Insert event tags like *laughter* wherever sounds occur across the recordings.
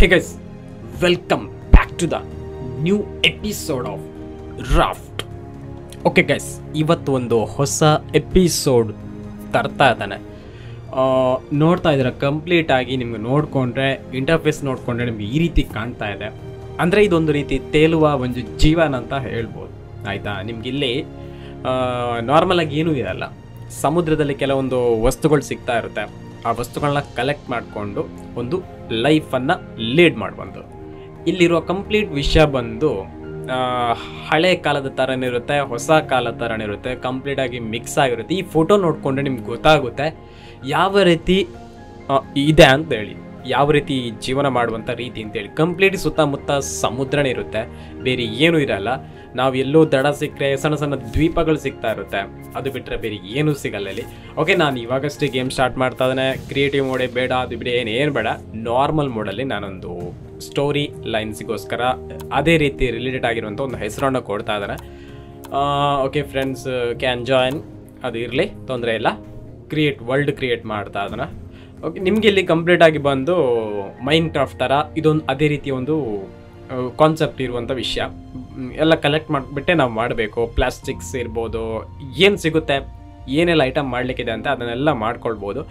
Hey guys welcome back to the new episode of Raft okay guys ಇವತ್ತು ಒಂದು ಹೊಸ episode ತರ್ತಾ ಇದ್ದಾನೆ. ನೋಡ್ತಾ ಇದ್ದೀರ ಕಂಪ್ಲೀಟ್ ಆಗಿ ನಿಮ್ಗೆ ನೋಡಿಕೊಂಡ್ರೆ ಇಂಟರ್ಫೇಸ್ ನೋಡಿಕೊಂಡ್ರೆ ನಿಮ್ಗೆ ಈ ರೀತಿ ಕಾಣ್ತಾ ಇದೆ. ಅಂದರೆ ಇದೊಂದು ರೀತಿ ತೇಲುವ ಒಂದು ಜೀವನ ಅಂತ ಹೇಳ್ಬೋದು. ಆಯಿತಾ? ನಿಮ್ಗೆ ಇಲ್ಲಿ ನಾರ್ಮಲ್ ಆಗಿ ಏನೂ ಇರಲ್ಲ ಸಮುದ್ರದಲ್ಲಿ ಕೆಲವೊಂದು ವಸ್ತುಗಳು ಸಿಗ್ತಾ ಇರುತ್ತೆ. ಆ ವಸ್ತುಗಳನ್ನ ಕಲೆಕ್ಟ್ ಮಾಡಿಕೊಂಡು ಒಂದು ಲೈಫನ್ನು ಲೀಡ್ ಮಾಡುವಂಥದ್ದು. ಇಲ್ಲಿರುವ ಕಂಪ್ಲೀಟ್ ವಿಷಯ ಬಂದು ಹಳೆ ಕಾಲದ ಥರನೇ ಇರುತ್ತೆ, ಹೊಸ ಕಾಲದ ಥರನೇ ಇರುತ್ತೆ ಕಂಪ್ಲೀಟ್ ಆಗಿ ಮಿಕ್ಸ್ ಆಗಿರುತ್ತೆ. ಈ ಫೋಟೋ ನೋಡಿಕೊಂಡ್ರೆ ನಿಮ್ಗೆ ಗೊತ್ತಾಗುತ್ತೆ ಯಾವ ರೀತಿ ಇದೆ ಅಂತ ಹೇಳಿ. ಯಾವ ರೀತಿ ಜೀವನ ಮಾಡುವಂಥ ರೀತಿ ಅಂತೇಳಿ. ಕಂಪ್ಲೀಟ್ ಸುತ್ತಮುತ್ತ ಸಮುದ್ರನೇ ಇರುತ್ತೆ. ಬೇರೆ ಏನೂ ಇರಲ್ಲ. ನಾವು ಎಲ್ಲೋ ದಡ ಸಿಕ್ಕರೆ, ಸಣ್ಣ ಸಣ್ಣ ದ್ವೀಪಗಳು ಸಿಗ್ತಾ ಇರುತ್ತೆ. ಅದು ಬಿಟ್ಟರೆ ಬೇರೆ ಏನೂ ಸಿಗಲ್ಲ ಅಲ್ಲಿ. ಓಕೆ ನಾನು ಇವಾಗಷ್ಟೇ ಗೇಮ್ ಸ್ಟಾರ್ಟ್ ಮಾಡ್ತಾ ಇದ್ದಾನೆ. ಕ್ರಿಯೇಟಿವ್ ಮೋಡೇ ಬೇಡ, ಅದು ಬಿಡಿ, ಏನು ಏನು ಬೇಡ. ನಾರ್ಮಲ್ ಮೋಡಲ್ಲಿ ನಾನೊಂದು ಸ್ಟೋರಿ ಲೈನ್ಸಿಗೋಸ್ಕರ ಅದೇ ರೀತಿ ರಿಲೇಟೆಡ್ ಆಗಿರುವಂಥ ಒಂದು ಹೆಸರನ್ನು ಕೊಡ್ತಾ ಇದ್ದಾನೆ. ಓಕೆ ಫ್ರೆಂಡ್ಸ್ ಕ್ಯಾನ್ ಜಾಯಿನ್ ಅದು ಇರಲಿ, ತೊಂದರೆ ಇಲ್ಲ. ಕ್ರಿಯೇಟ್ ವರ್ಲ್ಡ್ ಕ್ರಿಯೇಟ್ ಮಾಡ್ತಾ ಅದನ್ನ ಓಕೆ ನಿಮಗೆ ಇಲ್ಲಿ ಕಂಪ್ಲೀಟ್ ಆಗಿ ಬಂದು ಮೈಂಡ್ ಕ್ರಾಫ್ಟ್ ಥರ ಇದೊಂದು ಅದೇ ರೀತಿ ಒಂದು ಕಾನ್ಸೆಪ್ಟ್ ಇರುವಂಥ ವಿಷಯ. ಎಲ್ಲ ಕಲೆಕ್ಟ್ ಮಾಡಿಬಿಟ್ಟೆ ನಾವು ಮಾಡಬೇಕು. ಪ್ಲಾಸ್ಟಿಕ್ಸ್ ಇರ್ಬೋದು, ಏನು ಸಿಗುತ್ತೆ, ಏನೆಲ್ಲ ಐಟಮ್ ಮಾಡಲಿಕ್ಕಿದೆ ಅಂತ ಅದನ್ನೆಲ್ಲ ಮಾಡ್ಕೊಳ್ಬೋದು.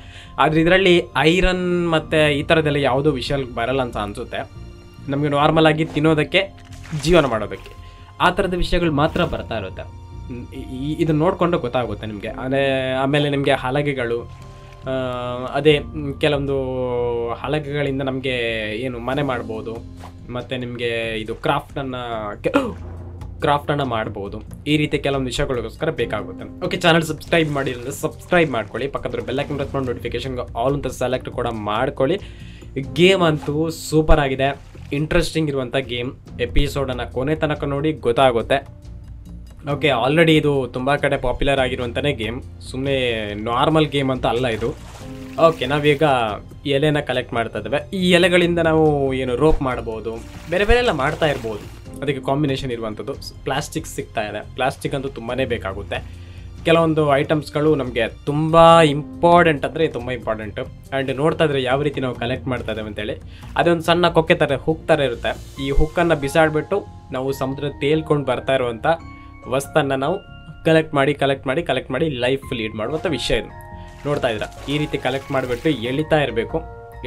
ಆದರೆ ಇದರಲ್ಲಿ ಐರನ್ ಮತ್ತು ಈ ಥರದ್ದೆಲ್ಲ ಯಾವುದೋ ವಿಷಯ ಬರಲ್ಲ ಅಂತ ಅನಿಸುತ್ತೆ. ನಮಗೆ ನಾರ್ಮಲ್ ಆಗಿ ತಿನ್ನೋದಕ್ಕೆ, ಜೀವನ ಮಾಡೋದಕ್ಕೆ. ಆ ಥರದ ವಿಷಯಗಳು ಮಾತ್ರ ಬರ್ತಾ ಇರುತ್ತೆ. ಇದನ್ನ ನೋಡಿಕೊಂಡು ಗೊತ್ತಾಗುತ್ತೆ ನಿಮಗೆ. ಅದೇ, ಆಮೇಲೆ ನಿಮಗೆ ಹಲಗೆಗಳು ಅದೇ ಕೆಲವೊಂದು ಹಲಗೆಗಳಿಂದ ನಮಗೆ ಏನು ಮನೆ ಮಾಡ್ಬೋದು, ಮತ್ತು ನಿಮಗೆ ಇದು ಕ್ರಾಫ್ಟನ್ನು ಕ್ರಾಫ್ಟನ್ನು ಮಾಡ್ಬೋದು. ಈ ರೀತಿ ಕೆಲವೊಂದು ವಿಷಯಗಳಿಗೋಸ್ಕರ ಬೇಕಾಗುತ್ತೆ. ಓಕೆ ಚಾನಲ್ ಸಬ್ಸ್ಕ್ರೈಬ್ ಮಾಡಿದ್ರೆ ಸಬ್ಸ್ಕ್ರೈಬ್ ಮಾಡ್ಕೊಳ್ಳಿ. ಪಕ್ಕದ ಬೆಲ್ಲೈಕನ್ ಪ್ರೆಸ್ ಮಾಡಿ ನೋಟಿಫಿಕೇಶನ್ಗೆ ಆಲ್ ಅಂತ ಸೆಲೆಕ್ಟ್ ಕೂಡ ಮಾಡ್ಕೊಳ್ಳಿ. ಗೇಮ್ ಅಂತೂ ಸೂಪರ್ ಆಗಿದೆ. ಇಂಟ್ರೆಸ್ಟಿಂಗ್ ಇರುವಂಥ ಗೇಮ್ ಎಪಿಸೋಡನ್ನು ಕೊನೆ ತನಕ ನೋಡಿ ಗೊತ್ತಾಗುತ್ತೆ. ಓಕೆ ಆಲ್ರೆಡಿ ಇದು ತುಂಬ ಕಡೆ ಪಾಪ್ಯುಲರ್ ಆಗಿರುವಂಥನೇ ಗೇಮ್ ಸುಮ್ಮನೆ ನಾರ್ಮಲ್ ಗೇಮ್ ಅಂತ ಅಲ್ಲ ಇದು. ಓಕೆ ನಾವೀಗ ಎಲೆನ ಕಲೆಕ್ಟ್ ಮಾಡ್ತಾ ಇದ್ದೇವೆ. ಈ ಎಲೆಗಳಿಂದ ನಾವು ಏನು ರೋಪ್ ಮಾಡ್ಬೋದು, ಬೇರೆ ಬೇರೆ ಎಲ್ಲ ಮಾಡ್ತಾ ಇರ್ಬೋದು. ಅದಕ್ಕೆ ಕಾಂಬಿನೇಷನ್ ಇರುವಂಥದ್ದು ಪ್ಲಾಸ್ಟಿಕ್ ಸಿಗ್ತಾ ಇದೆ. ಪ್ಲಾಸ್ಟಿಕ್ ಅಂತೂ ತುಂಬಾ ಬೇಕಾಗುತ್ತೆ. ಕೆಲವೊಂದು ಐಟಮ್ಸ್ಗಳು ನಮಗೆ ತುಂಬ ಇಂಪಾರ್ಟೆಂಟ್ ಅಂದರೆ ತುಂಬ ಇಂಪಾರ್ಟೆಂಟು ಆ್ಯಂಡ್ ನೋಡ್ತಾ ಇದ್ರೆ ಯಾವ ರೀತಿ ನಾವು ಕಲೆಕ್ಟ್ ಮಾಡ್ತಾ ಇದ್ದೇವೆ ಅಂತೇಳಿ. ಅದೊಂದು ಸಣ್ಣ ಕೊಕ್ಕೆ ಥರ ಹುಕ್ ಥರ ಇರುತ್ತೆ. ಈ ಹುಕ್ಕನ್ನು ಬಿಸಾಡಿಬಿಟ್ಟು ನಾವು ಸಮುದ್ರ ತೇಲ್ಕೊಂಡು ಬರ್ತಾ ಇರುವಂಥ ವಸ್ತನ್ನು ನಾವು ಕಲೆಕ್ಟ್ ಮಾಡಿ ಕಲೆಕ್ಟ್ ಮಾಡಿ ಕಲೆಕ್ಟ್ ಮಾಡಿ ಲೈಫ್ ಲೀಡ್ ಮಾಡುವಂಥ ವಿಷಯ ಇದು. ನೋಡ್ತಾ ಇದ್ರ ಈ ರೀತಿ ಕಲೆಕ್ಟ್ ಮಾಡಿಬಿಟ್ಟು ಎಳಿತಾ ಇರಬೇಕು.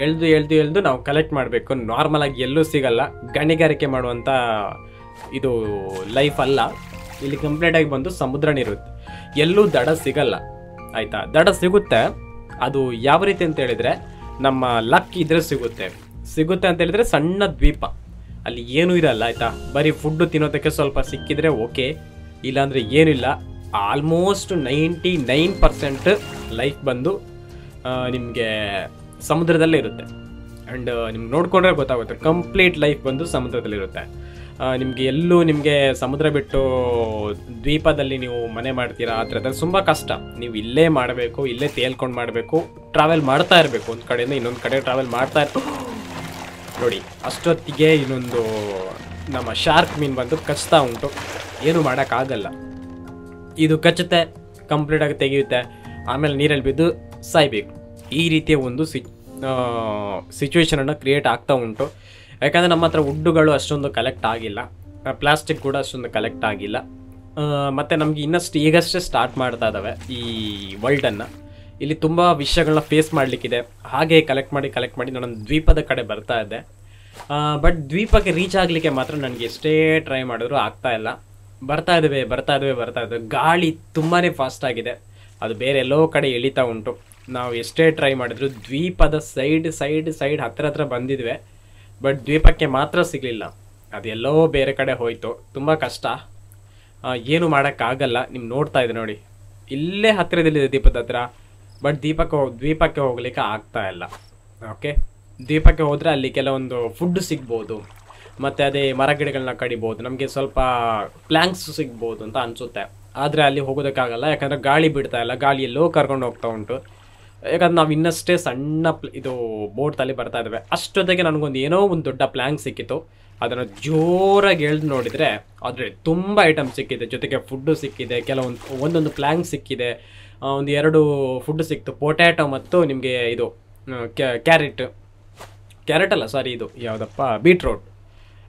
ಎಳ್ದು ಎಳ್ದು ಎಳ್ದು ನಾವು ಕಲೆಕ್ಟ್ ಮಾಡಬೇಕು. ನಾರ್ಮಲಾಗಿ ಎಲ್ಲೂ ಸಿಗಲ್ಲ. ಗಣಿಗಾರಿಕೆ ಮಾಡುವಂಥ ಇದು ಲೈಫ್ ಅಲ್ಲ. ಇಲ್ಲಿ ಕಂಪ್ಲೀಟ್ ಆಗಿ ಬಂದು ಸಮುದ್ರ ನೀರುತ್ತೆ ಎಲ್ಲೂ ದಡ ಸಿಗಲ್ಲ. ಆಯಿತಾ? ದಡ ಸಿಗುತ್ತೆ. ಅದು ಯಾವ ರೀತಿ ಅಂತ ಹೇಳಿದರೆ ನಮ್ಮ ಲಕ್ ಇದ್ರೆ ಸಿಗುತ್ತೆ. ಸಿಗುತ್ತೆ ಅಂತ ಹೇಳಿದರೆ ಸಣ್ಣ ದ್ವೀಪ. ಅಲ್ಲಿ ಏನೂ ಇರಲ್ಲ, ಆಯಿತಾ? ಬರೀ ಫುಡ್ಡು ತಿನ್ನೋದಕ್ಕೆ ಸ್ವಲ್ಪ ಸಿಕ್ಕಿದರೆ ಓಕೆ ಇಲ್ಲಾಂದ್ರೆ ಏನಿಲ್ಲ almost ninety nine percent life ಬಂದು ನಿಮಗೆ ಸಮುದ್ರದಲ್ಲೇ ಇರುತ್ತೆ. ಆ್ಯಂಡ್ ನಿಮ್ಗೆ ನೋಡಿಕೊಂಡ್ರೆ ಗೊತ್ತಾಗುತ್ತೆ ಕಂಪ್ಲೀಟ್ ಲೈಫ್ ಬಂದು ಸಮುದ್ರದಲ್ಲಿರುತ್ತೆ ನಿಮಗೆ ಎಲ್ಲೂ ನಿಮಗೆ ಸಮುದ್ರ ಬಿಟ್ಟು ದ್ವೀಪದಲ್ಲಿ ನೀವು ಮನೆ ಮಾಡ್ತೀರಾ, ಆ ಥರದಲ್ಲಿ ತುಂಬ ಕಷ್ಟ. ನೀವು ಇಲ್ಲೇ ಮಾಡಬೇಕು, ಇಲ್ಲೇ ತೇಲ್ಕೊಂಡು ಮಾಡಬೇಕು ಟ್ರಾವೆಲ್ ಮಾಡ್ತಾ ಇರಬೇಕು. ಒಂದು ಕಡೆಯಿಂದ ಇನ್ನೊಂದು ಕಡೆ ಟ್ರಾವೆಲ್ ಮಾಡ್ತಾ ಇರ್ಬೇಕು. *gasps* ನೋಡಿ, ಅಷ್ಟೊತ್ತಿಗೆ ಇನ್ನೊಂದು ನಮ್ಮ ಶಾರ್ಕ್ ಮೀನು ಬಂದು ಕಚ್ತಾ ಉಂಟು. ಏನು ಮಾಡೋಕ್ಕಾಗಲ್ಲ. ಇದು ಕಚ್ಚುತ್ತೆ ಕಂಪ್ಲೀಟಾಗಿ ತೆಗೆಯುತ್ತೆ, ಆಮೇಲೆ ನೀರಲ್ಲಿ ಬಿದ್ದು ಸಾಯ್ಬೇಕು. ಈ ರೀತಿಯ ಒಂದು ಸಿ ಸಿಚುವೇಶನನ್ನು ಕ್ರಿಯೇಟ್ ಆಗ್ತಾ ಉಂಟು. ಯಾಕಂದರೆ ನಮ್ಮ ಹತ್ರ ವುಡ್ಡುಗಳು ಅಷ್ಟೊಂದು ಕಲೆಕ್ಟ್ ಆಗಿಲ್ಲ. ಪ್ಲಾಸ್ಟಿಕ್ ಕೂಡ ಅಷ್ಟೊಂದು ಕಲೆಕ್ಟ್ ಆಗಿಲ್ಲ. ಮತ್ತು ನಮಗೆ ಇನ್ನಷ್ಟು ಈಗಷ್ಟೇ ಸ್ಟಾರ್ಟ್ ಮಾಡ್ತಾ ಇದ್ದಾವೆ ಈ ವರ್ಲ್ಡನ್ನು ಇಲ್ಲಿ ತುಂಬ ವಿಷಯಗಳನ್ನ ಫೇಸ್ ಮಾಡಲಿಕ್ಕಿದೆ. ಹಾಗೆ ಕಲೆಕ್ಟ್ ಮಾಡಿ ಕಲೆಕ್ಟ್ ಮಾಡಿ ನಾನೊಂದು ದ್ವೀಪದ ಕಡೆ ಬರ್ತಾ ಇದ್ದೆ ಬಟ್ ದ್ವೀಪಕ್ಕೆ ರೀಚ್ ಆಗಲಿಕ್ಕೆ ಮಾತ್ರ ನನಗೆ ಎಷ್ಟೇ ಟ್ರೈ ಮಾಡಿದ್ರು ಆಗ್ತಾ ಇಲ್ಲ. ಬರ್ತಾ ಇದ್ದಾವೆ ಬರ್ತಾ ಇದ್ದಾವೆ ಬರ್ತಾ ಇದ್ದಾವೆ ಗಾಳಿ ತುಂಬಾ ಫಾಸ್ಟ್ ಆಗಿದೆ. ಅದು ಬೇರೆ ಎಲ್ಲೋ ಕಡೆ ಎಳಿತಾ ಉಂಟು. ನಾವು ಎಷ್ಟೇ ಟ್ರೈ ಮಾಡಿದ್ರು ದ್ವೀಪದ ಸೈಡ್ ಸೈಡ್ ಸೈಡ್ ಹತ್ತಿರ ಹತ್ರ ಬಂದಿದ್ವಿ. ಬಟ್ ದ್ವೀಪಕ್ಕೆ ಮಾತ್ರ ಸಿಗಲಿಲ್ಲ. ಅದೆಲ್ಲೋ ಬೇರೆ ಕಡೆ ಹೋಯಿತು. ತುಂಬ ಕಷ್ಟ. ಏನು ಮಾಡೋಕ್ಕಾಗಲ್ಲ ನೀವು ನೋಡ್ತಾ ಇದೆ ನೋಡಿ. ಇಲ್ಲೇ ಹತ್ತಿರದಲ್ಲಿದೆ ದೀಪದ ಹತ್ರ. ಬಟ್ ದೀಪಕ್ಕೆ ದ್ವೀಪಕ್ಕೆ ಹೋಗ್ಲಿಕ್ಕೆ ಆಗ್ತಾ ಇಲ್ಲ. ಓಕೆ ದ್ವೀಪಕ್ಕೆ ಹೋದರೆ ಅಲ್ಲಿ ಕೆಲವೊಂದು ಫುಡ್ ಸಿಗ್ಬೋದು. ಮತ್ತು ಅದೇ ಮರ ಗಿಡಗಳನ್ನ ಕಡಿಬೋದು. ನಮಗೆ ಸ್ವಲ್ಪ ಪ್ಲ್ಯಾಂಕ್ಸ್ ಸಿಗ್ಬೋದು ಅಂತ ಅನಿಸುತ್ತೆ. ಆದರೆ ಅಲ್ಲಿ ಹೋಗೋದಕ್ಕಾಗಲ್ಲ. ಯಾಕಂದರೆ ಗಾಳಿ ಬಿಡ್ತಾ ಇಲ್ಲ. ಗಾಳಿ ಎಲ್ಲೋ ಕರ್ಕೊಂಡು ಹೋಗ್ತಾ ಉಂಟು. ಯಾಕಂದ್ರೆ ನಾವು ಇನ್ನಷ್ಟೇ ಸಣ್ಣ ಇದು ಬೋಟಲ್ಲಿ ಬರ್ತಾ ಇದ್ದೇವೆ ಅಷ್ಟೊತ್ತಿಗೆ ನನಗೊಂದು ಏನೋ ಒಂದು ದೊಡ್ಡ ಪ್ಲ್ಯಾಂಕ್ ಸಿಕ್ಕಿತ್ತು. ಅದನ್ನು ಜೋರಾಗಿ ಎಳ್ದು ನೋಡಿದರೆ ಆದರೆ ತುಂಬ ಐಟಮ್ ಸಿಕ್ಕಿದೆ. ಜೊತೆಗೆ ಫುಡ್ಡು ಸಿಕ್ಕಿದೆ. ಕೆಲವೊಂದು, ಒಂದೊಂದು ಪ್ಲ್ಯಾಂಕ್ ಸಿಕ್ಕಿದೆ. ಒಂದು ಎರಡು ಫುಡ್ ಸಿಕ್ತು ಪೊಟ್ಯಾಟೊ ಮತ್ತು ನಿಮಗೆ ಇದು ಕ್ಯಾರೆಟ್ ಕ್ಯಾರೆಟ್ ಅಲ್ಲ ಸಾರಿ ಇದು ಯಾವುದಪ್ಪ? ಬೀಟ್ರೋಟ್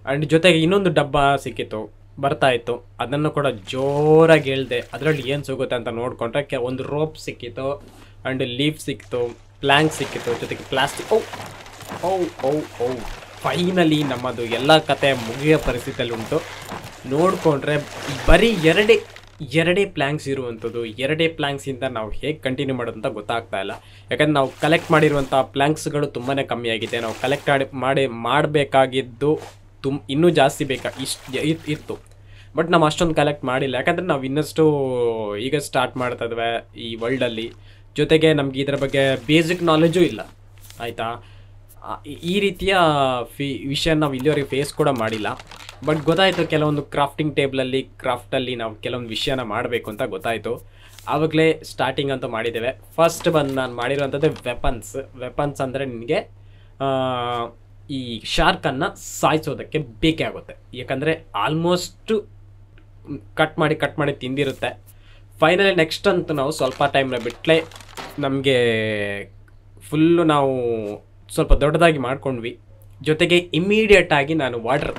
ಆ್ಯಂಡ್ ಜೊತೆಗೆ ಇನ್ನೊಂದು ಡಬ್ಬ ಸಿಕ್ಕಿತ್ತು, ಬರ್ತಾ ಇತ್ತು. ಅದನ್ನು ಕೂಡ ಜೋರಾಗಿ ಹೇಳಿದೆ. ಅದರಲ್ಲಿ ಏನು ಸಿಗುತ್ತೆ ಅಂತ ನೋಡಿಕೊಂಡ್ರೆ, ಕೆ ಒಂದು ರೋಪ್ ಸಿಕ್ಕಿತ್ತು ಆ್ಯಂಡ್ ಲೀಫ್ ಸಿಕ್ತು ಪ್ಲ್ಯಾಂಕ್ ಸಿಕ್ಕಿತ್ತು, ಜೊತೆಗೆ ಪ್ಲಾಸ್ಟಿಕ್ ಓ ಓ ಓ ಓ. ಫೈನಲಿ ನಮ್ಮದು ಎಲ್ಲ ಕತೆ ಮುಗಿಯೋ ಪರಿಸ್ಥಿತಿಯಲ್ಲಿ ಉಂಟು ನೋಡಿಕೊಂಡ್ರೆ ಬರೀ ಎರಡೇ ಎರಡೇ ಪ್ಲ್ಯಾಂಕ್ಸ್ ಇರುವಂಥದ್ದು, ಎರಡೇ ಪ್ಲ್ಯಾಂಕ್ಸಿಂದ ನಾವು ಹೇಗೆ ಕಂಟಿನ್ಯೂ ಮಾಡೋದಂತ ಗೊತ್ತಾಗ್ತಾ ಇಲ್ಲ. ಯಾಕಂದ್ರೆ ನಾವು ಕಲೆಕ್ಟ್ ಮಾಡಿರುವಂಥ ಪ್ಲ್ಯಾಂಕ್ಸ್ಗಳು ತುಂಬಾ ಕಮ್ಮಿ ಆಗಿದೆ. ನಾವು ಕಲೆಕ್ಟ್ ಮಾಡಿ, ಮಾಡಬೇಕಾಗಿದ್ದು ತುಮ್, ಇನ್ನೂ ಜಾಸ್ತಿ ಬೇಕಾ, ಇಷ್ಟು ಇತ್ತು ಬಟ್ ನಾವು ಅಷ್ಟೊಂದು ಕಲೆಕ್ಟ್ ಮಾಡಿಲ್ಲ. ಯಾಕಂದರೆ ನಾವು ಇನ್ನಷ್ಟು ಈಗ ಸ್ಟಾರ್ಟ್ ಮಾಡ್ತಾ ಇದ್ವಿ ಈ ವರ್ಲ್ಡಲ್ಲಿ ಜೊತೆಗೆ ನಮ್ಗೆ ಇದರ ಬಗ್ಗೆ ಬೇಸಿಕ್ ನಾಲೆಜು ಇಲ್ಲ. ಆಯಿತಾ? ಈ ರೀತಿಯ ಫಿ ವಿಷಯ ನಾವು ಇಲ್ಲಿವರೆಗೆ ಫೇಸ್ ಕೂಡ ಮಾಡಿಲ್ಲ. ಬಟ್ ಗೊತ್ತಾಯಿತು ಕೆಲವೊಂದು ಕ್ರಾಫ್ಟಿಂಗ್ ಟೇಬಲಲ್ಲಿ ಕ್ರಾಫ್ಟಲ್ಲಿ ನಾವು ಕೆಲವೊಂದು ವಿಷಯನ ಮಾಡಬೇಕು ಅಂತ ಗೊತ್ತಾಯಿತು. ಆವಾಗಲೇ ಸ್ಟಾರ್ಟಿಂಗ್ ಅಂತ ಮಾಡಿದ್ದೇವೆ. ಫಸ್ಟ್ ಬಂದು ನಾನು ಮಾಡಿರುವಂಥದ್ದು ವೆಪನ್ಸ್ ವೆಪನ್ಸ್ ಅಂದರೆ ನಿನಗೆ ಈ ಶಾರ್ಕನ್ನು ಸಾಯಿಸೋದಕ್ಕೆ ಬೇಕೇ ಆಗುತ್ತೆ. ಯಾಕಂದರೆ ಆಲ್ಮೋಸ್ಟು ಕಟ್ ಮಾಡಿ ಕಟ್ ಮಾಡಿ ತಿಂದಿರುತ್ತೆ. ಫೈನಲಿ ನೆಕ್ಸ್ಟ್ ಅಂತೂ ನಾವು ಸ್ವಲ್ಪ ಟೈಮ್ನ ಬಿಟ್ಟಲೆ ನಮಗೆ ಫುಲ್ಲು ನಾವು ಸ್ವಲ್ಪ ದೊಡ್ಡದಾಗಿ ಮಾಡ್ಕೊಂಡ್ವಿ. ಜೊತೆಗೆ ಇಮ್ಮಿಡಿಯೇಟಾಗಿ ನಾನು ವಾಟರ್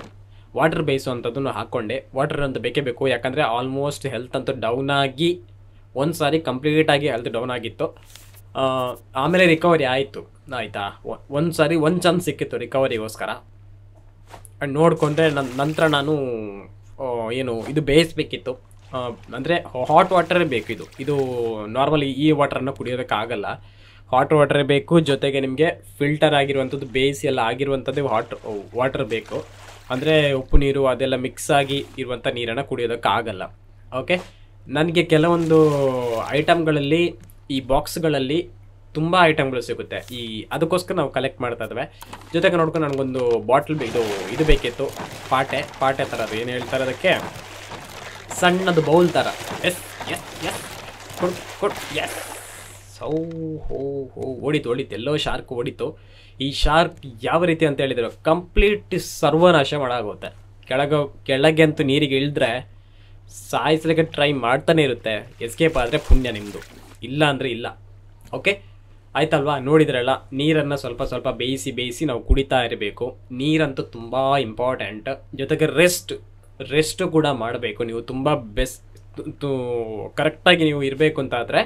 ವಾಟರ್ ಬೇಯಿಸುವಂಥದ್ದನ್ನು ಹಾಕ್ಕೊಂಡೆ. ವಾಟರ್ ಅಂತ ಬೇಕೇ ಬೇಕು. ಯಾಕಂದರೆ ಆಲ್ಮೋಸ್ಟ್ ಹೆಲ್ತ್ ಅಂತೂ ಡೌನ್ ಆಗಿ ಒಂದು ಸಾರಿ ಕಂಪ್ಲೀಟಾಗಿ ಹೆಲ್ತ್ ಡೌನ್ ಆಗಿತ್ತು. ಆಮೇಲೆ ರಿಕವರಿ ಆಯಿತು. ಆಯಿತಾ? ಒಂದು ಸಾರಿ ಒಂದು ಚಾನ್ಸ್ ಸಿಕ್ಕಿತ್ತು ರಿಕವರಿಗೋಸ್ಕರ ಆ್ಯಂಡ್ ನೋಡಿಕೊಂಡ್ರೆ ನನ್ನ ನಂತರ ನಾನು ಏನು, ಇದು ಬೇಯಿಸ್ಬೇಕಿತ್ತು. ಅಂದರೆ ಹಾಟ್ ವಾಟರೇ ಬೇಕು ಇದು. ಇದು ನಾರ್ಮಲಿ ಈ ವಾಟರನ್ನು ಕುಡಿಯೋದಕ್ಕಾಗಲ್ಲ. ಹಾಟ್ ವಾಟರೇ ಬೇಕು. ಜೊತೆಗೆ ನಿಮಗೆ ಫಿಲ್ಟರ್ ಆಗಿರುವಂಥದ್ದು, ಬೇಯಿಸಿ ಎಲ್ಲ ಆಗಿರುವಂಥದ್ದು ಹಾಟ್ ವಾಟರ್ ಬೇಕು. ಅಂದರೆ ಉಪ್ಪು ನೀರು ಅದೆಲ್ಲ ಮಿಕ್ಸ್ ಆಗಿ ಇರುವಂಥ ನೀರನ್ನು ಕುಡಿಯೋದಕ್ಕಾಗಲ್ಲ. ಓಕೆ ನನಗೆ ಕೆಲವೊಂದು ಐಟಮ್ಗಳಲ್ಲಿ ಈ ಬಾಕ್ಸ್ಗಳಲ್ಲಿ ತುಂಬ ಐಟಮ್ಗಳು ಸಿಗುತ್ತೆ. ಈ ಅದಕ್ಕೋಸ್ಕರ ನಾವು ಕಲೆಕ್ಟ್ ಮಾಡ್ತಾ ಇದ್ದೇವೆ. ಜೊತೆಗೆ ನೋಡ್ಕೊಂಡು ನನಗೊಂದು ಬಾಟ್ಲ್ ಇದು ಇದು ಬೇಕಿತ್ತು. ಪಾಟೆ. ಪಾಟೆ ಥರ ಅದು ಏನು ಹೇಳ್ತಾರೆ ಅದಕ್ಕೆ? ಸಣ್ಣದು ಬೌಲ್ ಥರ ಎಸ್ ಎಸ್ ಎಸ್ ಕೊಡ್ ಕೊಡ್ ಎಸ್ ಸೌ ಹೋ ಹೋ. ಓಡಿತು ಓಡಿತು. ಎಲ್ಲೋ ಶಾರ್ಕ್ ಓಡಿತು. ಈ ಶಾರ್ಕ್ ಯಾವ ರೀತಿ ಅಂತ ಹೇಳಿದ್ರು ಕಂಪ್ಲೀಟ್ ಸರ್ವನಾಶ ಮಾಡಾಗುತ್ತೆ. ಕೆಳಗೆ ಕೆಳಗೆ ಅಂತೂ ನೀರಿಗೆ ಇಳಿದ್ರೆ ಸಾಯಿಸ್ಲಿಕ್ಕೆ ಟ್ರೈ ಮಾಡ್ತಾನೆ ಇರುತ್ತೆ. ಎಸ್ಕೇಪ್ ಆದರೆ ಪುಣ್ಯ ನಿಮ್ಮದು ಇಲ್ಲ ಅಂದರೆ ಇಲ್ಲ. ಓಕೆ ಆಯ್ತಲ್ವಾ? ನೋಡಿದ್ರಲ್ಲ, ನೀರನ್ನು ಸ್ವಲ್ಪ ಸ್ವಲ್ಪ ಬೇಯಿಸಿ ಬೇಯಿಸಿ ನಾವು ಕುಡಿತಾ ಇರಬೇಕು. ನೀರಂತೂ ತುಂಬ ಇಂಪಾರ್ಟೆಂಟ್ ಜೊತೆಗೆ ರೆಸ್ಟ್ ರೆಸ್ಟು ಕೂಡ ಮಾಡಬೇಕು. ನೀವು ತುಂಬ ಬೆಸ್ಟ್ ಕರೆಕ್ಟಾಗಿ ನೀವು ಇರಬೇಕು ಅಂತ ಆದರೆ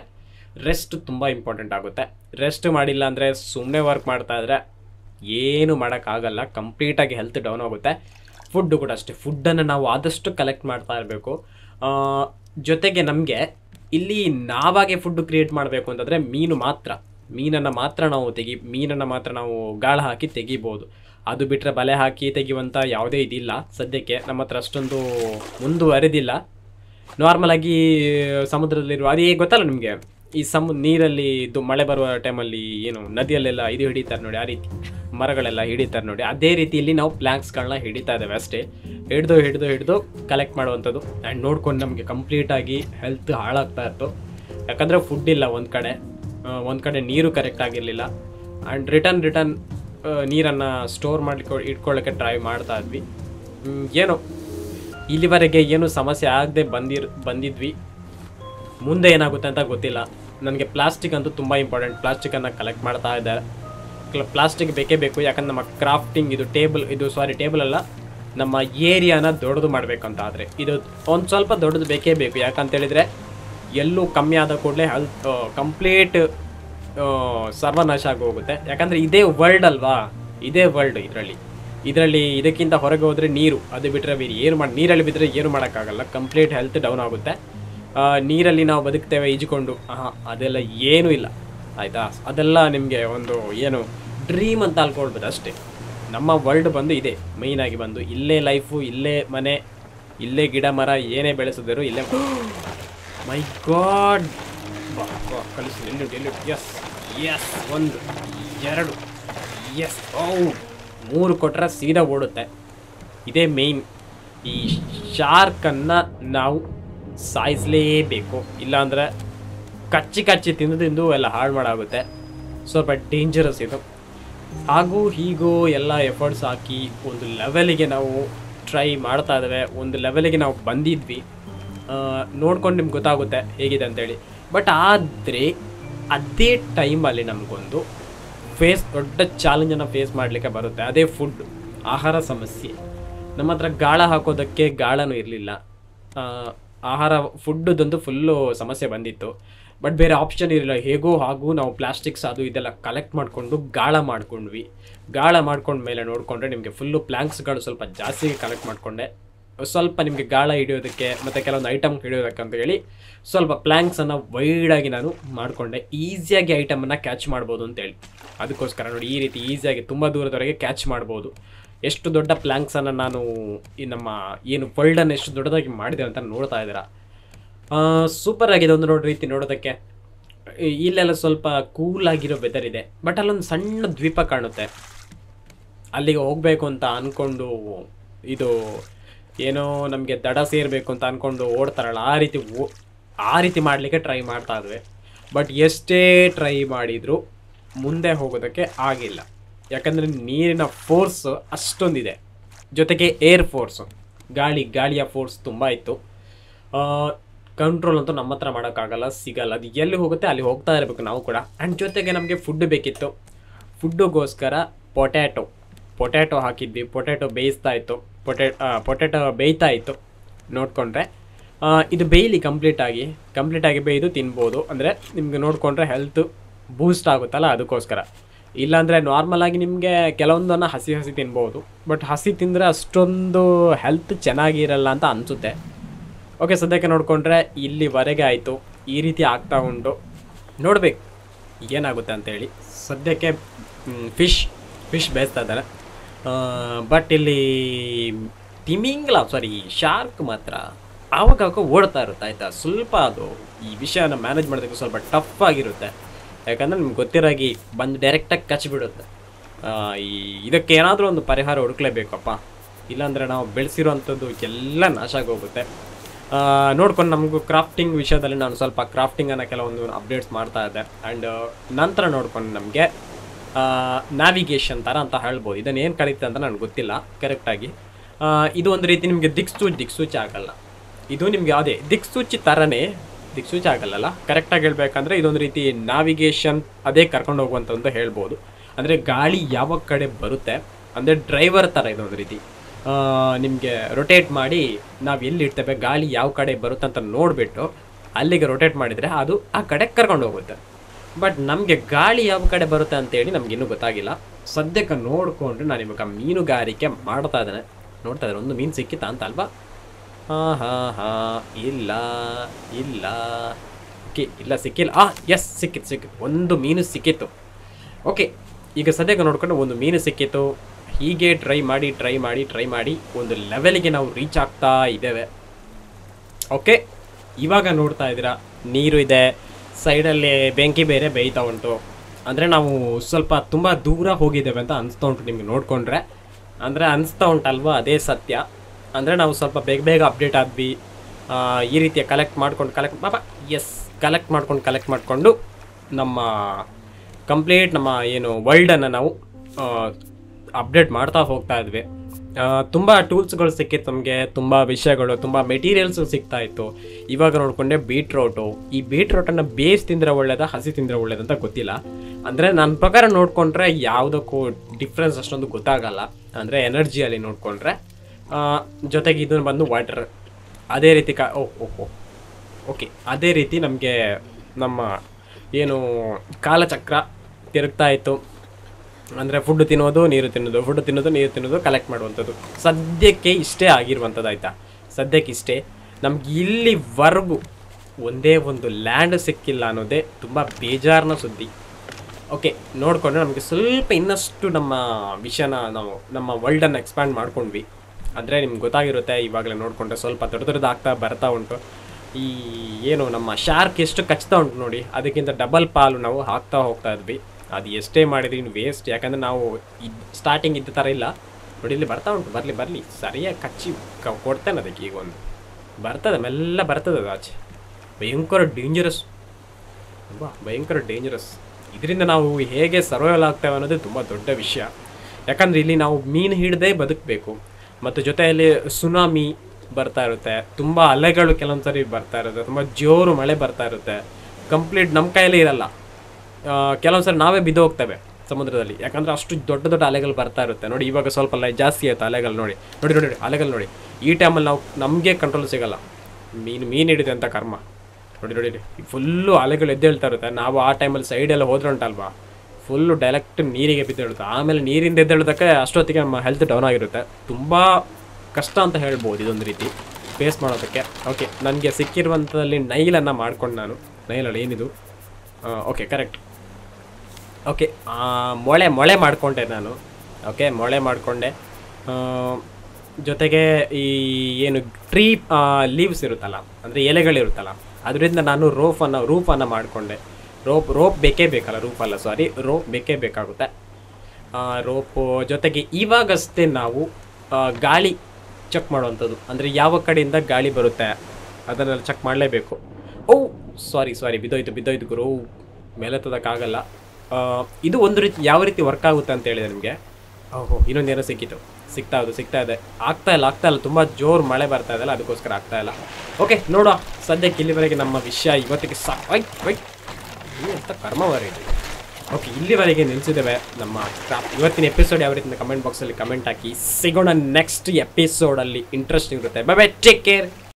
ರೆಸ್ಟ್ ತುಂಬ ಇಂಪಾರ್ಟೆಂಟ್ ಆಗುತ್ತೆ. ರೆಸ್ಟ್ ಮಾಡಿಲ್ಲ ಅಂದರೆ ಸುಮ್ಮನೆ ವರ್ಕ್ ಮಾಡ್ತಾ ಇದ್ರೆ ಏನು ಮಾಡೋಕ್ಕಾಗಲ್ಲ ಕಂಪ್ಲೀಟಾಗಿ ಹೆಲ್ತ್ ಡೌನ್ ಆಗುತ್ತೆ. ಫುಡ್ಡು ಕೂಡ ಅಷ್ಟೇ. ಫುಡ್ಡನ್ನು ನಾವು ಆದಷ್ಟು ಕಲೆಕ್ಟ್ ಮಾಡ್ತಾ ಇರಬೇಕು. ಜೊತೆಗೆ ನಮಗೆ ಇಲ್ಲಿ ನಾವಾಗೆ ಫುಡ್ ಕ್ರಿಯೇಟ್ ಮಾಡಬೇಕು ಅಂತಂದರೆ ಮೀನು ಮಾತ್ರ. ಮೀನನ್ನು ಮಾತ್ರ ನಾವು ತೆಗಿ, ಮೀನನ್ನು ಮಾತ್ರ ನಾವು ಗಾಳ ಹಾಕಿ ತೆಗಿಬೋದು. ಅದು ಬಿಟ್ಟರೆ ಬಲೆ ಹಾಕಿ ತೆಗೆಯುವಂಥ ಯಾವುದೇ ಇದಿಲ್ಲ. ಸದ್ಯಕ್ಕೆ ನಮ್ಮ ಹತ್ರ ಅಷ್ಟೊಂದು ಮುಂದುವರೆದಿಲ್ಲ. ನಾರ್ಮಲಾಗಿ ಸಮುದ್ರದಲ್ಲಿರುವ, ಅದೇ ಗೊತ್ತಲ್ಲ ನಿಮಗೆ? ಈ ಸಮ, ನೀರಲ್ಲಿ ಇದು ಮಳೆ ಬರುವ ಟೈಮಲ್ಲಿ ಏನು ನದಿಯಲ್ಲೆಲ್ಲ ಇದು ಹಿಡಿತಾರೆ ನೋಡಿ, ಆ ರೀತಿ ಮರಗಳೆಲ್ಲ ಹಿಡಿತಾರೆ ನೋಡಿ. ಅದೇ ರೀತಿಯಲ್ಲಿ ನಾವು ಪ್ಲ್ಯಾಂಕ್ಸ್ಗಳನ್ನ ಹಿಡಿತಾ ಇದ್ದೇವೆ ಅಷ್ಟೇ. ಹಿಡಿದು, ಹಿಡ್ದು ಹಿಡ್ದು ಕಲೆಕ್ಟ್ ಮಾಡುವಂಥದ್ದು. ಆ್ಯಂಡ್ ನೋಡ್ಕೊಂಡು ನಮಗೆ ಕಂಪ್ಲೀಟಾಗಿ ಹೆಲ್ತ್ ಹಾಳಾಗ್ತಾ ಇತ್ತು. ಯಾಕಂದರೆ ಫುಡ್ ಇಲ್ಲ ಒಂದು ಕಡೆ. ಒಂದು ಕಡೆ ನೀರು ಕರೆಕ್ಟ್ ಆಗಿರಲಿಲ್ಲ. ಆ್ಯಂಡ್ ರಿಟರ್ನ್ ರಿಟರ್ನ್ ನೀರನ್ನು ಸ್ಟೋರ್ ಮಾಡ್ಲಿಕ್ಕೆ ಇಟ್ಕೊಳ್ಳೋಕ್ಕೆ ಟ್ರೈ ಮಾಡ್ತಾ ಇದ್ವಿ. ಏನೋ ಇಲ್ಲಿವರೆಗೆ ಏನು ಸಮಸ್ಯೆ ಆಗದೆ ಬಂದಿರ್, ಬಂದಿದ್ವಿ. ಮುಂದೆ ಏನಾಗುತ್ತೆ ಅಂತ ಗೊತ್ತಿಲ್ಲ. ನನಗೆ ಪ್ಲಾಸ್ಟಿಕ್ ಅಂತೂ ತುಂಬ ಇಂಪಾರ್ಟೆಂಟ್ ಪ್ಲಾಸ್ಟಿಕನ್ನು ಕಲೆಕ್ಟ್ ಮಾಡ್ತಾ ಇದ್ದಾರೆ. ಪ್ಲಾಸ್ಟಿಕ್ ಬೇಕೇ ಬೇಕು. ಯಾಕಂದ್ರೆ ನಮ್ಮ ಕ್ರಾಫ್ಟಿಂಗ್ ಇದು ಟೇಬಲ್ ಇದು ಸಾರಿ ಟೇಬಲ್ ಅಲ್ಲ. ನಮ್ಮ ಏರಿಯಾನ ದೊಡ್ಡದು ಮಾಡಬೇಕಂತ ಆದರೆ ಇದು ಒಂದು ಸ್ವಲ್ಪ ದೊಡ್ಡದು ಬೇಕೇ ಬೇಕು. ಯಾಕಂತೇಳಿದರೆ ಎಲ್ಲೂ ಕಮ್ಮಿ ಆದ ಕೂಡಲೇ ಹೆಲ್ತ್ ಕಂಪ್ಲೀಟ್ ಸರ್ವನಾಶ ಆಗಿ ಹೋಗುತ್ತೆ ಯಾಕಂದರೆ ಇದೇ ವರ್ಲ್ಡ್ ಅಲ್ವಾ? ಇದೇ ವರ್ಲ್ಡ್ ಇದರಲ್ಲಿ. ಇದರಲ್ಲಿ ಇದಕ್ಕಿಂತ ಹೊರಗೆ ಹೋದರೆ ನೀರು. ಅದು ಬಿಟ್ಟರೆ ಬೇರೆ ಏನು ಮಾಡಿ, ನೀರಲ್ಲಿ ಬಿದ್ದರೆ ಏನು ಮಾಡೋಕ್ಕಾಗಲ್ಲ. ಕಂಪ್ಲೀಟ್ ಹೆಲ್ತ್ ಡೌನ್ ಆಗುತ್ತೆ. ನೀರಲ್ಲಿ ನಾವು ಬದುಕ್ತೇವೆ ಈಜಿಕೊಂಡು. ಹಾಂ ಅದೆಲ್ಲ ಏನೂ ಇಲ್ಲ. ಆಯಿತಾ? ಅದೆಲ್ಲ ನಿಮಗೆ ಒಂದು ಏನು ಡ್ರೀಮ್ ಅಂತ ಅಲ್ಕೊಳ್ಬೋದು ಅಷ್ಟೇ. ನಮ್ಮ ವರ್ಲ್ಡ್ ಬಂದು ಇದೆ. ಮೇಯ್ನಾಗಿ ಬಂದು ಇಲ್ಲೇ ಲೈಫು ಇಲ್ಲೇ ಮನೆ, ಇಲ್ಲೇ ಗಿಡ ಮರ, ಏನೇ ಬೆಳೆಸಿದ್ರು ಇಲ್ಲೇ ಮೈ ಗಾಡ್ ಕಲಿಸಿ ಎಲ್ಲಿ ಎಲ್ಲಿ ಎಸ್ ಎಸ್ ಒಂದು, ಎರಡು ಎಸ್ ಓ ಮೂರು ಕೊಟ್ಟರೆ ಸೀದಾ ಓಡುತ್ತೆ. ಇದೇ ಮೇಯ್ನ್ ಈ ಶಾರ್ಕನ್ನು ನಾವು ಸಾಯಿಸಲೇಬೇಕು. ಇಲ್ಲಾಂದರೆ ಕಚ್ಚಿ ಕಚ್ಚಿ ತಿಂದು ತಿಂದು ಎಲ್ಲ ಹಾಳು ಮಾಡಾಗುತ್ತೆ. ಸ್ವಲ್ಪ ಡೇಂಜರಸ್ ಇದು. ಹಾಗೂ ಹೀಗೂ ಎಲ್ಲ ಎಫರ್ಟ್ಸ್ ಹಾಕಿ ಒಂದು ಲೆವೆಲಿಗೆ ನಾವು ಟ್ರೈ ಮಾಡ್ತಾ ಇದ್ದೇವೆ. ಒಂದು ಲೆವೆಲಿಗೆ ನಾವು ಬಂದಿದ್ವಿ. ನೋಡ್ಕೊಂಡು ನಿಮ್ಗೆ ಗೊತ್ತಾಗುತ್ತೆ ಹೇಗಿದೆ ಅಂತೇಳಿ. ಬಟ್ ಆದರೆ ಅದೇ ಟೈಮಲ್ಲಿ ನಮಗೊಂದು ಫೇಸ್ ದೊಡ್ಡ ಚಾಲೆಂಜನ್ನು ಫೇಸ್ ಮಾಡಲಿಕ್ಕೆ ಬರುತ್ತೆ. ಅದೇ ಫುಡ್ ಆಹಾರ ಸಮಸ್ಯೆ. ನಮ್ಮ ಹತ್ರ ಗಾಳ ಹಾಕೋದಕ್ಕೆ ಗಾಳನೂ ಇರಲಿಲ್ಲ. ಆಹಾರ ಫುಡ್ಡದಂತೂ ಫುಲ್ಲು ಸಮಸ್ಯೆ ಬಂದಿತ್ತು. ಬಟ್ ಬೇರೆ ಆಪ್ಷನ್ ಇರಲಿಲ್ಲ. ಹೇಗೋ ಹಾಗೂ ನಾವು ಪ್ಲಾಸ್ಟಿಕ್ಸ್ ಅದು ಇದೆಲ್ಲ ಕಲೆಕ್ಟ್ ಮಾಡಿಕೊಂಡು ಗಾಳ ಮಾಡ್ಕೊಂಡ್ವಿ. ಗಾಳ ಮಾಡ್ಕೊಂಡ ಮೇಲೆ ನೋಡಿಕೊಂಡ್ರೆ ನಿಮಗೆ ಫುಲ್ಲು ಪ್ಲ್ಯಾಂಕ್ಸ್ಗಳು ಸ್ವಲ್ಪ ಜಾಸ್ತಿ ಕಲೆಕ್ಟ್ ಮಾಡಿಕೊಂಡೆ. ಸ್ವಲ್ಪ ನಿಮಗೆ ಗಾಳ ಹಿಡಿಯೋದಕ್ಕೆ ಮತ್ತು ಕೆಲವೊಂದು ಐಟಮ್ ಹಿಡಿಯೋದಕ್ಕೆ ಅಂತ ಹೇಳಿ ಸ್ವಲ್ಪ ಪ್ಲ್ಯಾಂಕ್ಸನ್ನು ವೈಡಾಗಿ ನಾನು ಮಾಡಿಕೊಂಡೆ. ಈಸಿಯಾಗಿ ಐಟಮನ್ನು ಕ್ಯಾಚ್ ಮಾಡ್ಬೋದು ಅಂತೇಳಿ ಅದಕ್ಕೋಸ್ಕರ ನೋಡಿ ಈ ರೀತಿ ಈಸಿಯಾಗಿ ತುಂಬ ದೂರದವರೆಗೆ ಕ್ಯಾಚ್ ಮಾಡ್ಬೋದು. ಎಷ್ಟು ದೊಡ್ಡ ಪ್ಲ್ಯಾಂಕ್ಸನ್ನು ನಾನು ಈ ನಮ್ಮ ಏನು ವರ್ಲ್ಡನ್ನು ಎಷ್ಟು ದೊಡ್ಡದಾಗಿ ಮಾಡಿದೆ ಅಂತ ನೋಡ್ತಾ ಇದ್ದೀರಾ? ಸೂಪರ್ ಆಗಿದೆ ಒಂದು ನೋಡಿ ರೀತಿ ನೋಡೋದಕ್ಕೆ. ಇಲ್ಲೆಲ್ಲ ಸ್ವಲ್ಪ ಕೂಲ್ ಆಗಿರೋ ವೆದರ್ ಇದೆ. ಬಟ್ ಅಲ್ಲೊಂದು ಸಣ್ಣ ದ್ವೀಪ ಕಾಣುತ್ತೆ. ಅಲ್ಲಿಗೆ ಹೋಗಬೇಕು ಅಂತ ಅಂದ್ಕೊಂಡು ಇದು ಏನೋ ನಮಗೆ ದಡ ಸೇರಬೇಕು ಅಂತ ಅಂದ್ಕೊಂಡು ಓಡ್ತಾರಲ್ಲ, ಆ ರೀತಿ ಆ ರೀತಿ ಮಾಡಲಿಕ್ಕೆ ಟ್ರೈ ಮಾಡ್ತಾ ಇದ್ವಿ. ಬಟ್ ಎಷ್ಟೇ ಟ್ರೈ ಮಾಡಿದರೂ ಮುಂದೆ ಹೋಗೋದಕ್ಕೆ ಆಗಿಲ್ಲ. ಯಾಕಂದರೆ ನೀರಿನ ಫೋರ್ಸ್ ಅಷ್ಟೊಂದಿದೆ. ಜೊತೆಗೆ ಏರ್ ಫೋರ್ಸು ಗಾಳಿ, ಗಾಳಿಯ ಫೋರ್ಸ್ ತುಂಬ ಇತ್ತು. ಕಂಟ್ರೋಲ್ ಅಂತೂ ನಮ್ಮ ಹತ್ರ ಮಾಡೋಕ್ಕಾಗಲ್ಲ, ಸಿಗಲ್ಲ. ಅದು ಎಲ್ಲಿ ಹೋಗುತ್ತೆ ಅಲ್ಲಿ ಹೋಗ್ತಾ ಇರಬೇಕು ನಾವು ಕೂಡ. ಆ್ಯಂಡ್ ಜೊತೆಗೆ ನಮಗೆ ಫುಡ್ ಬೇಕಿತ್ತು. ಫುಡ್ಡುಗೋಸ್ಕರ ಪೊಟ್ಯಾಟೊ ಪೊಟ್ಯಾಟೊ ಹಾಕಿದ್ವಿ. ಪೊಟ್ಯಾಟೊ ಬೇಯಿಸ್ತಾ ಇತ್ತು. ಪೊಟ್ಯಾ ಪೊಟ್ಯಾಟೊ ಬೇಯ್ತಾ ಇತ್ತು. ನೋಡಿಕೊಂಡ್ರೆ ಇದು ಬೇಯಲಿ ಕಂಪ್ಲೀಟಾಗಿ ಕಂಪ್ಲೀಟಾಗಿ ಬೇಯ್ದು ತಿನ್ಬೋದು. ಅಂದರೆ ನಿಮಗೆ ನೋಡಿಕೊಂಡ್ರೆ ಹೆಲ್ತ್ ಬೂಸ್ಟ್ ಆಗುತ್ತಲ್ಲ, ಅದಕ್ಕೋಸ್ಕರ. ಇಲ್ಲಾಂದರೆ ನಾರ್ಮಲಾಗಿ ನಿಮಗೆ ಕೆಲವೊಂದನ್ನು ಹಸಿ ಹಸಿ ತಿನ್ಬೋದು. ಬಟ್ ಹಸಿ ತಿಂದರೆ ಅಷ್ಟೊಂದು ಹೆಲ್ತ್ ಚೆನ್ನಾಗಿರಲ್ಲ ಅಂತ ಅನಿಸುತ್ತೆ. ಓಕೆ ಸದ್ಯಕ್ಕೆ ನೋಡಿಕೊಂಡ್ರೆ ಇಲ್ಲಿವರೆಗೆ ಆಯಿತು. ಈ ರೀತಿ ಆಗ್ತಾ ಉಂಟು. ನೋಡಬೇಕು. ಏನಾಗುತ್ತೆ ಅಂತೇಳಿ. ಸದ್ಯಕ್ಕೆ ಫಿಶ್ ಫಿಶ್ ಬೇಯಿಸ್ತಾ ಇದ್ದಾರೆ. ಬಟ್ ಇಲ್ಲಿ ತಿಮಿಂಗ್ಲ ಸಾರಿ ಶಾರ್ಕ್ ಮಾತ್ರ ಆವಾಗ ಆವಾಗ ಓಡ್ತಾ ಇರುತ್ತೆ, ಆಯಿತಾ? ಸ್ವಲ್ಪ ಅದು ಈ ವಿಷಯನ ಮ್ಯಾನೇಜ್ ಮಾಡೋದಕ್ಕೆ ಸ್ವಲ್ಪ ಟಫ್ ಆಗಿರುತ್ತೆ. ಯಾಕಂದರೆ ನಿಮ್ಗೆ ಗೊತ್ತಿರಾಗಿ ಬಂದು ಡೈರೆಕ್ಟಾಗಿ ಕಚ್ಚಿಬಿಡುತ್ತೆ ಆ, ಈ ಇದಕ್ಕೆ ಏನಾದರೂ ಒಂದು ಪರಿಹಾರ ಹುಡುಕ್ಲೇಬೇಕಪ್ಪ. ಇಲ್ಲಾಂದರೆ ನಾವು ಬೆಳೆಸಿರೋವಂಥದ್ದು ಎಲ್ಲ ನಾಶ ಆಗೋಗುತ್ತೆ. ನೋಡ್ಕೊಂಡು ನಮಗೂ ಕ್ರಾಫ್ಟಿಂಗ್ ವಿಷಯದಲ್ಲಿ ನಾನು ಸ್ವಲ್ಪ ಕ್ರಾಫ್ಟಿಂಗನ್ನು ಕೆಲವೊಂದು ಅಪ್ಡೇಟ್ಸ್ ಮಾಡ್ತಾ ಇದ್ದೆ. ಆ್ಯಂಡ್ ನಂತರ ನೋಡ್ಕೊಂಡು ನಮಗೆ ನ್ಯಾವಿಗೇಷನ್ ಥರ ಅಂತ ಹೇಳ್ಬೋದು. ಇದನ್ನು ಏನು ಕರೀತೆ ಅಂತ ನನಗೆ ಗೊತ್ತಿಲ್ಲ ಕರೆಕ್ಟಾಗಿ ಇದು ಒಂದು ರೀತಿ ನಿಮಗೆ ದಿಕ್ಸೂಚಿ ದಿಕ್ಸೂಚಿ ಆಗಲ್ಲ. ಇದು ನಿಮಗೆ ಯಾವುದೇ ದಿಕ್ಸೂಚಿ ಥರನೇ ದಿಕ್ಸೂಚಿ ಆಗಲ್ಲಲ್ಲ? ಕರೆಕ್ಟಾಗಿ ಹೇಳಬೇಕಂದ್ರೆ ಇದೊಂದು ರೀತಿ ನಾವಿಗೇಷನ್ ಅದೇ ಕರ್ಕೊಂಡು ಹೋಗುವಂಥದ್ದು ಹೇಳ್ಬೋದು. ಅಂದರೆ ಗಾಳಿ ಯಾವ ಕಡೆ ಬರುತ್ತೆ? ಅಂದರೆ ಡ್ರೈವರ್ ಥರ ಇದೊಂದು ರೀತಿ. ನಿಮಗೆ ರೊಟೇಟ್ ಮಾಡಿ ನಾವು ಎಲ್ಲಿ ಇರ್ತೇವೆ ಗಾಳಿ ಯಾವ ಕಡೆ ಬರುತ್ತೆ ಅಂತ ನೋಡಿಬಿಟ್ಟು ಅಲ್ಲಿಗೆ ರೊಟೇಟ್ ಮಾಡಿದರೆ ಅದು ಆ ಕಡೆ ಕರ್ಕೊಂಡು ಹೋಗುತ್ತೆ. ಬಟ್ ನಮಗೆ ಗಾಳಿ ಯಾವ ಕಡೆ ಬರುತ್ತೆ ಅಂತೇಳಿ ನಮ್ಗೆ ಇನ್ನೂ ಗೊತ್ತಾಗಿಲ್ಲ. ಸದ್ಯಕ್ಕೆ ನೋಡಿಕೊಂಡ್ರೆ ನಾನು ಇವಾಗ ಮೀನುಗಾರಿಕೆ ಮಾಡ್ತಾ ಇದ್ದೇನೆ. ನೋಡ್ತಾ ಇದ್ದಾರೆ ಒಂದು ಮೀನು ಸಿಕ್ಕಿತಾ ಅಂತ ಅಲ್ವಾ? ಹಾಂ ಹಾಂ ಹಾಂ, ಇಲ್ಲ ಇಲ್ಲ. ಓಕೆ ಇಲ್ಲ, ಸಿಕ್ಕಿಲ್ಲ. ಆ ಎಸ್ ಸಿಕ್ಕಿತ್ತು ಸಿಕ್ಕಿತ್ತು ಒಂದು ಮೀನು ಸಿಕ್ಕಿತ್ತು ಓಕೆ ಈಗ ಸದ್ಯಕ್ಕೆ ನೋಡ್ಕೊಂಡು ಒಂದು ಮೀನು ಸಿಕ್ಕಿತ್ತು ಹೀಗೆ ಟ್ರೈ ಮಾಡಿ ಟ್ರೈ ಮಾಡಿ ಟ್ರೈ ಮಾಡಿ ಒಂದು ಲೆವೆಲಿಗೆ ನಾವು ರೀಚ್ ಆಗ್ತಾ ಇದ್ದೇವೆ. ಓಕೆ ಇವಾಗ ನೋಡ್ತಾ ಇದ್ದೀರಾ, ನೀರು ಇದೆ. ಸೈಡಲ್ಲಿ ಬೆಂಕಿ ಬೇರೆ ಬೇಯ್ತಾ ಉಂಟು. ಅಂದರೆ ನಾವು ಸ್ವಲ್ಪ ತುಂಬ ದೂರ ಹೋಗಿದ್ದೇವೆ ಅಂತ ಅನಿಸ್ತಾ ಉಂಟು ನಿಮ್ಗೆ ನೋಡಿಕೊಂಡ್ರೆ. ಅಂದರೆ ಅನಿಸ್ತಾ ಉಂಟಲ್ವ, ಅದೇ ಸತ್ಯ. ಅಂದರೆ ನಾವು ಸ್ವಲ್ಪ ಬೇಗ ಬೇಗ ಅಪ್ಡೇಟ್ ಆಗಿ ಈ ರೀತಿಯ ಕಲೆಕ್ಟ್ ಮಾಡ್ಕೊಂಡು ಕಲೆಕ್ಟ್ ಪಾಪ ಎಸ್ ಕಲೆಕ್ಟ್ ಮಾಡ್ಕೊಂಡು ಕಲೆಕ್ಟ್ ಮಾಡಿಕೊಂಡು ನಮ್ಮ ಕಂಪ್ಲೀಟ್ ನಮ್ಮ ಏನು ವರ್ಲ್ಡನ್ನು ನಾವು ಅಪ್ಡೇಟ್ ಮಾಡ್ತಾ ಹೋಗ್ತಾ ಇದ್ವಿ. ತುಂಬ ಟೂಲ್ಸ್ಗಳು ಸಿಕ್ಕಿತ್ತು ನಮಗೆ, ತುಂಬ ವಿಷಯಗಳು, ತುಂಬ ಮೆಟೀರಿಯಲ್ಸು ಸಿಗ್ತಾ ಇತ್ತು. ಇವಾಗ ನೋಡಿಕೊಂಡೆ ಬೀಟ್ರೋಟು ಈ ಬೀಟ್ರೋಟನ್ನು ಬೇಸ್ ತಿಂದರೆ ಒಳ್ಳೇದಾ, ಹಸಿ ತಿಂದರೆ ಒಳ್ಳೇದಂತ ಗೊತ್ತಿಲ್ಲ. ಅಂದರೆ ನನ್ನ ಪ್ರಕಾರ ನೋಡಿಕೊಂಡ್ರೆ ಯಾವುದಕ್ಕೂ ಡಿಫ್ರೆನ್ಸ್ ಅಷ್ಟೊಂದು ಗೊತ್ತಾಗಲ್ಲ. ಅಂದರೆ ಎನರ್ಜಿಯಲ್ಲಿ ನೋಡಿಕೊಂಡ್ರೆ. ಜೊತೆಗೆ ಇದನ್ನು ಬಂದು ವಾಟರ್ ಅದೇ ರೀತಿ ಕಾ ಓ ಓಹ್ ಓಕೆ ಅದೇ ರೀತಿ ನಮಗೆ ನಮ್ಮ ಏನು ಕಾಲಚಕ್ರ ತಿರುಗ್ತಾ ಇತ್ತು. ಅಂದರೆ ಫುಡ್ ತಿನ್ನೋದು, ನೀರು ತಿನ್ನೋದು ಫುಡ್ ತಿನ್ನೋದು, ನೀರು ತಿನ್ನೋದು ಕಲೆಕ್ಟ್ ಮಾಡುವಂಥದ್ದು. ಸದ್ಯಕ್ಕೆ ಇಷ್ಟೇ ಆಗಿರುವಂಥದ್ದು ಆಯಿತಾ? ಸದ್ಯಕ್ಕೆ ಇಷ್ಟೇ. ನಮ್ಗೆ ಇಲ್ಲಿವರೆಗೂ ಒಂದೇ ಒಂದು ಲ್ಯಾಂಡ್ ಸಿಕ್ಕಿಲ್ಲ ಅನ್ನೋದೇ ತುಂಬ ಬೇಜಾರಿನ ಸುದ್ದಿ. ಓಕೆ ನೋಡಿಕೊಂಡ್ರೆ ನಮಗೆ ಸ್ವಲ್ಪ ಇನ್ನಷ್ಟು ನಮ್ಮ ವಿಷಯನ ನಾವು, ನಮ್ಮ ವರ್ಲ್ಡನ್ನು ಎಕ್ಸ್ಪ್ಯಾಂಡ್ ಮಾಡ್ಕೊಂಡ್ವಿ. ಅಂದರೆ ನಿಮ್ಗೆ ಗೊತ್ತಾಗಿರುತ್ತೆ, ಇವಾಗಲೇ ನೋಡಿಕೊಂಡ್ರೆ ಸ್ವಲ್ಪ ದೊಡ್ಡ ದೊಡ್ಡದಾಗ್ತಾ ಬರ್ತಾ ಉಂಟು. ಈ ಏನು ನಮ್ಮ ಶಾರ್ಕ್ ಎಷ್ಟು ಕಚ್ತಾ ಉಂಟು ನೋಡಿ, ಅದಕ್ಕಿಂತ ಡಬಲ್ ಪಾಲು ನಾವು ಹಾಕ್ತಾ ಹೋಗ್ತಾ ಇದ್ವಿ. ಅದು ಎಷ್ಟೇ ಮಾಡಿದ್ರಿ ವೇಸ್ಟ್ ಯಾಕಂದರೆ ನಾವು ಇದು ಸ್ಟಾರ್ಟಿಂಗ್ ಇದ್ದ ಥರ ಇಲ್ಲ. ನೋಡಿ, ಇಲ್ಲಿ ಬರ್ತಾ ಉಂಟು, ಬರಲಿ ಬರಲಿ. ಸರಿಯಾಗಿ ಕಚ್ಚಿ ಕೊಡ್ತೇನೆ ಅದಕ್ಕೆ ಈಗ ಒಂದು. ಬರ್ತದೆ, ಮೆಲ್ಲ ಬರ್ತದೆ ಅದು ಆಚೆ. ಭಯಂಕರ ಡೇಂಜರಸ್ ತುಂಬ ಭಯಂಕರ ಡೇಂಜರಸ್ ಇದರಿಂದ ನಾವು ಹೇಗೆ ಸರ್ವೈವಲ್ ಆಗ್ತೇವೆ ಅನ್ನೋದೇ ತುಂಬ ದೊಡ್ಡ ವಿಷಯ. ಯಾಕಂದರೆ ಇಲ್ಲಿ ನಾವು ಮೀನು ಹಿಡದೆ ಬದುಕಬೇಕು. ಮತ್ತು ಜೊತೆಯಲ್ಲಿ ಸುನಾಮಿ ಬರ್ತಾ ಇರುತ್ತೆ. ತುಂಬ ಅಲೆಗಳು ಕೆಲವೊಂದು ಸರಿ ಬರ್ತಾ ಇರುತ್ತೆ. ತುಂಬ ಜೋರು ಮಳೆ ಬರ್ತಾ ಇರುತ್ತೆ. ಕಂಪ್ಲೀಟ್ ನಮ್ಮ ಕೈಯಲ್ಲಿ ಇರಲ್ಲ. ಕೆಲವೊಂದು ಸರಿ ನಾವೇ ಬಿದ್ದು ಹೋಗ್ತೇವೆ ಸಮುದ್ರದಲ್ಲಿ. ಯಾಕಂದರೆ ಅಷ್ಟು ದೊಡ್ಡ ದೊಡ್ಡ ಅಲೆಗಳು ಬರ್ತಾ ಇರುತ್ತೆ. ನೋಡಿ, ಇವಾಗ ಸ್ವಲ್ಪ ಲೈ, ಜಾಸ್ತಿ ಆಯಿತು ಅಲೆಗಳು ನೋಡಿ. ನೋಡಿ ನೋಡಿ ಅಲೆಗಳು ನೋಡಿ. ಈ ಟೈಮಲ್ಲಿ ನಾವು ನಮಗೆ ಕಂಟ್ರೋಲ್ ಸಿಗಲ್ಲ. ಮೀನು ಮೀನು ಹಿಡಿದೆ ಅಂತ ಕರ್ಮ. ನೋಡಿ ನೋಡಿ ಫುಲ್ಲು ಅಲೆಗಳು ಎದ್ದೇಳ್ತಾ ಇರುತ್ತೆ. ನಾವು ಆ ಟೈಮಲ್ಲಿ ಸೈಡೆಲ್ಲ ಹೋದ್ರೆ ಉಂಟಲ್ವಾ? ಫುಲ್ಲು ಡೈರೆಕ್ಟ್ ನೀರಿಗೆ ಬಿದ್ದೇಳುತ್ತೆ ಆಮೇಲೆ ನೀರಿಂದ ಎದ್ದೇಳೋದಕ್ಕೆ ಅಷ್ಟೊತ್ತಿಗೆ ನಮ್ಮ ಹೆಲ್ತ್ ಡೌನ್ ಆಗಿರುತ್ತೆ. ತುಂಬ ಕಷ್ಟ ಅಂತ ಹೇಳ್ಬೋದು ಇದೊಂದು ರೀತಿ. ಫೇಸ್ ಮಾಡೋದಕ್ಕೆ. ಓಕೆ ನನಗೆ ಸಿಕ್ಕಿರುವಂಥದ್ದಲ್ಲಿ ನೈಲನ್ನು ಮಾಡ್ಕೊಂಡು ನಾನು. ನೈಲಲ್ಲಿ ಏನಿದು? ಓಕೆ ಕರೆಕ್ಟ್ ಓಕೆ ಮೊಳೆ ಮೊಳೆ ಮಾಡಿಕೊಂಡೆ ನಾನು. ಓಕೆ ಮೊಳೆ ಮಾಡಿಕೊಂಡೆ. ಜೊತೆಗೆ ಈ ಏನು ಟ್ರೀ ಲೀವ್ಸ್ ಇರುತ್ತಲ್ಲ, ಅಂದರೆ ಎಲೆಗಳಿರುತ್ತಲ್ಲ, ಅದರಿಂದ ನಾನು ರೋಫನ್ನು ರೂಫನ್ನು ಮಾಡಿಕೊಂಡೆ. ರೋಪ್ ರೋಪ್ ಬೇಕೇ ಬೇಕಲ್ಲ ರೂಪಲ್ಲ. ಸಾರಿ ರೋಪ್ ಬೇಕೇ ಬೇಕಾಗುತ್ತೆ. ರೋಪ್ ಜೊತೆಗೆ ಇವಾಗಷ್ಟೇ ನಾವು ಗಾಳಿ ಚೆಕ್ ಮಾಡುವಂಥದ್ದು. ಅಂದರೆ ಯಾವ ಕಡೆಯಿಂದ ಗಾಳಿ ಬರುತ್ತೆ ಅದನ್ನೆಲ್ಲ ಚೆಕ್ ಮಾಡಲೇಬೇಕು. ಓ ಸಾರಿ ಸಾರಿ ಬಿದ್ದೋಯ್ತು ಬಿದ್ದೋಯ್ತು ಗುರು. ಮೇಲೆ ತದಕ್ಕಾಗಲ್ಲ ಆ, ಇದು ಒಂದು ರೀತಿ ಯಾವ ರೀತಿ ವರ್ಕ್ ಆಗುತ್ತೆ ಅಂತ ಹೇಳಿದೆ ನಿಮಗೆ? ಓಹೋ. ಇನ್ನೊಂದೇನೋ ಸಿಕ್ಕಿತು. ಸಿಗ್ತಾ ಇದೆ ಸಿಗ್ತಾ ಇದೆ. ಆಗ್ತಾ ಇಲ್ಲ ಆಗ್ತಾ ಇಲ್ಲ. ತುಂಬ ಜೋರು ಮಳೆ ಬರ್ತಾ ಇದೆಯಲ್ಲ ಅದಕ್ಕೋಸ್ಕರ ಆಗ್ತಾ ಇಲ್ಲ. ಓಕೆ ನೋಡುವ. ಸದ್ಯಕ್ಕೆ ಇಲ್ಲಿವರೆಗೆ ನಮ್ಮ ವಿಷಯ ಇವತ್ತಿಗೆ ಸಾಕು. ವೈ ವೈ ಎಂತ ಕರ್ಮವರಿ ಓಕೆ ಇಲ್ಲಿವರೆಗೆ ನಿಲ್ಸಿದ್ದೇವೆ ನಮ್ಮ ಇವತ್ತಿನ ಎಪಿಸೋಡ್ ಯಾವ ರೀತಿ ಕಮೆಂಟ್ ಬಾಕ್ಸಲ್ಲಿ ಕಮೆಂಟ್ ಹಾಕಿ. ಸಿಗೋಣ ನೆಕ್ಸ್ಟ್ ಎಪಿಸೋಡಲ್ಲಿ ಇಂಟ್ರೆಸ್ಟಿಂಗ್ ಇರುತ್ತೆ. Bye bye take care